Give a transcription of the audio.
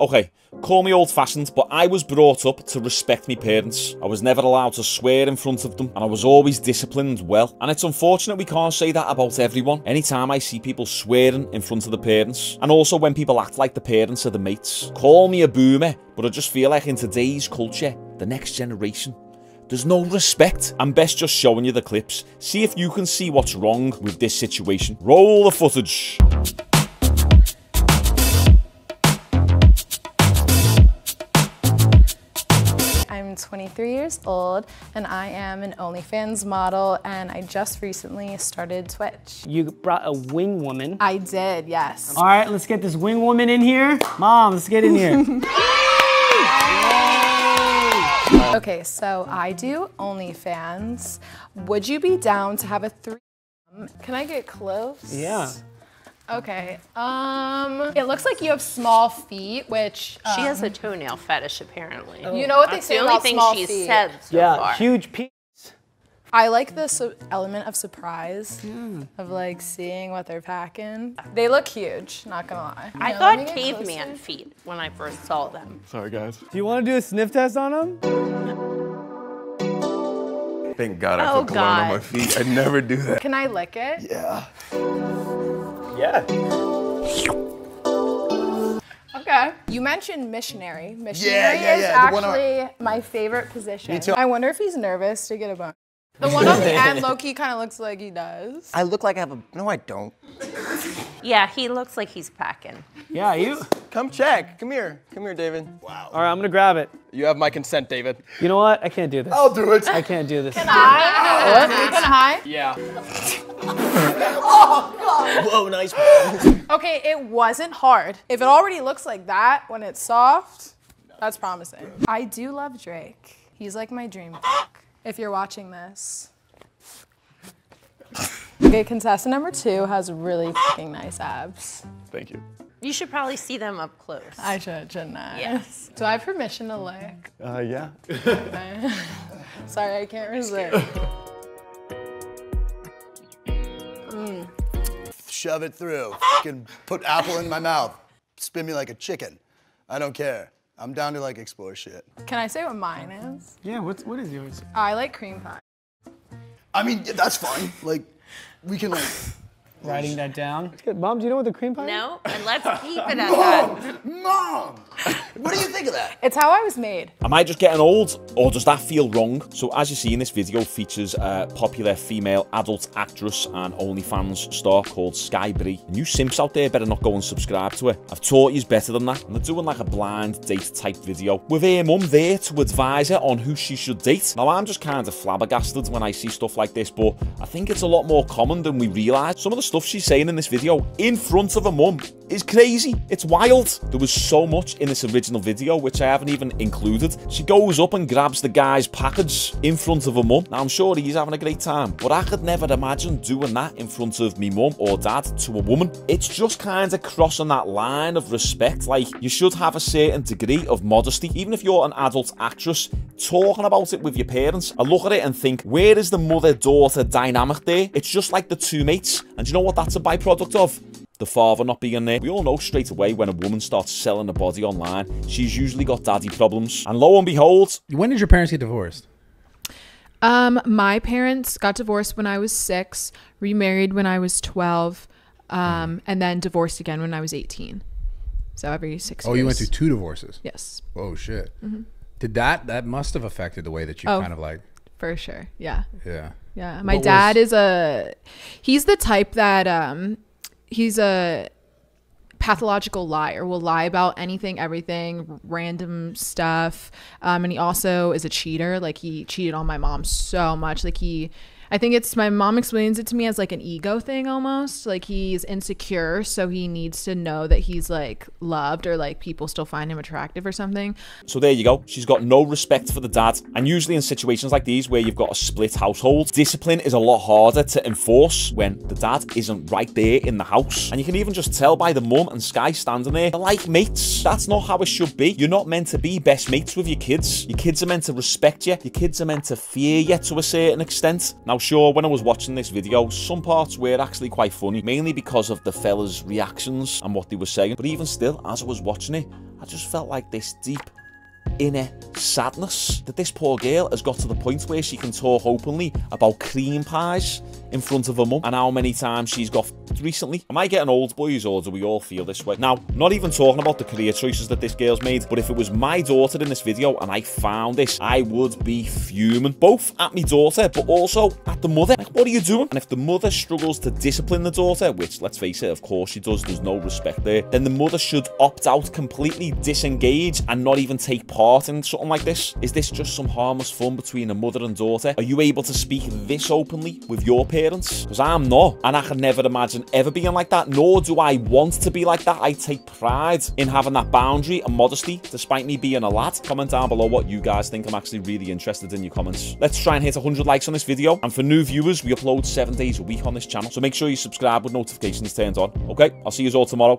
Okay, call me old-fashioned, but I was brought up to respect my parents. I was never allowed to swear in front of them, and I was always disciplined well. And it's unfortunate we can't say that about everyone. Anytime I see people swearing in front of the parents, and also when people act like the parents are the mates. Call me a boomer, but I just feel like in today's culture, the next generation, there's no respect. I'm best just showing you the clips. See if you can see what's wrong with this situation. Roll the footage. I'm 23 years old and I am an OnlyFans model and I just recently started Twitch. You brought a wing woman. I did, yes. All right, let's get this wing woman in here. Mom, let's get in here. Okay, so I do OnlyFans. Would you be down to have a three? Can I get close? yeah. Okay. Um, it looks like you have small feet, which She has um, a toenail fetish, apparently. You know what they That's say the only about thing small she's feet. said so Yeah, far. huge piece. I like the su- element of surprise of like seeing what they're packing. They look huge, not gonna lie. I Yeah, let thought caveman closer. feet when I first saw them. Sorry, guys. Do you want to do a sniff test on them? Thank God I Oh, put cologne on my feet. I never do that. Can I lick it? Yeah. Yeah. Okay. You mentioned missionary. Missionary yeah, is yeah, the one on- actually my favorite position. Me too. I wonder if he's nervous to get a bone. The one on the end, Loki kind of looks like he does. I look like I have a. No, I don't. Yeah, he looks like he's packing. Yeah, you. Come check. Come here. Come here, David. Wow. All right, I'm gonna grab it. You have my consent, David. You know what? I can't do this. I'll do it. I can't do this. Can I? Yeah. oh, God. Whoa, nice. Okay, it wasn't hard. If it already looks like that when it's soft, that's promising. I do love Drake. He's like my dream pick. If you're watching this. Okay, contestant number two has really fucking nice abs. Thank you. You should probably see them up close. I should, shouldn't I? Yes. Do I have permission to lick? Uh, yeah. Sorry, I can't resist. Shove it through. Can put apple in my mouth. Spin me like a chicken. I don't care. I'm down to like explore shit. Can I say what mine is? Yeah, what's what is yours? I like cream pie. I mean, that's fine. Like, we can like. Writing that down. Mom, do you know what the cream pie is? No? And let's keep it at that. Mom! What do you think of that? It's how I was made. Am I just getting old, or does that feel wrong? So as you see in this video features a popular female adult actress and OnlyFans star called Sky Bri. And you simps out there better not go and subscribe to her. I've taught you better than that. And they're doing like a blind date type video with her mum there to advise her on who she should date. Now I'm just kind of flabbergasted when I see stuff like this, but I think it's a lot more common than we realise. Some of the stuff she's saying in this video in front of her mum is crazy. It's wild. There was so much in this original video which I haven't even included. She goes up and grabs the guy's package in front of her mum. Now I'm sure he's having a great time, but I could never imagine doing that in front of me mum or dad to a woman. It's just kind of crossing that line of respect. Like you should have a certain degree of modesty, even if you're an adult actress. Talking about it with your parents, I look at it and think, where is the mother-daughter dynamic there? It's just like the two mates, and you know what that's a byproduct of? The father not being there. We all know straight away when a woman starts selling a body online, she's usually got daddy problems. And lo and behold, When did your parents get divorced? Um, my parents got divorced when I was six, remarried when I was 12, um, and then divorced again when I was 18. So every six Oh, years. you went through two divorces. Yes, Oh shit. Did that that must have affected the way that you Oh. kind of like for sure. Yeah. yeah. Yeah. My What dad was- is a, he's the type that, um, he's a pathological liar, will lie about anything, everything, random stuff. Um, and he also is a cheater. Like he cheated on my mom so much. Like he, I think it's my mom explains it to me as like an ego thing almost. Like he's insecure, so he needs to know that he's like loved or like people still find him attractive or something. So there you go. She's got no respect for the dad. And usually in situations like these where you've got a split household, discipline is a lot harder to enforce when the dad isn't right there in the house. And you can even just tell by the mum and Sky standing there, they're like mates. That's not how it should be. You're not meant to be best mates with your kids. Your kids are meant to respect you. Your kids are meant to fear you to a certain extent. Now, sure when I was watching this video, some parts were actually quite funny, mainly because of the fella's reactions and what they were saying. But even still, as I was watching it, I just felt like this deep inner sadness that this poor girl has got to the point where she can talk openly about cream pies in front of her mum and how many times she's got recently. Am I getting old, boys, or do we all feel this way? Now, not even talking about the career choices that this girl's made, but if it was my daughter in this video and I found this, I would be fuming. Both at my daughter, but also at the mother. Like, what are you doing? And if the mother struggles to discipline the daughter, which, let's face it, of course she does, there's no respect there, then the mother should opt out, completely disengage, and not even take part in something like this. Is this just some harmless fun between a mother and daughter? Are you able to speak this openly with your parents? Because I'm not, and I can never imagine ever being like that, nor do I want to be like that. I take pride in having that boundary and modesty, despite me being a lad. Comment down below what you guys think. I'm actually really interested in your comments. Let's try and hit 100 likes on this video. And for new viewers, we upload seven days a week on this channel. So make sure you subscribe with notifications turned on. Okay, I'll see you all tomorrow.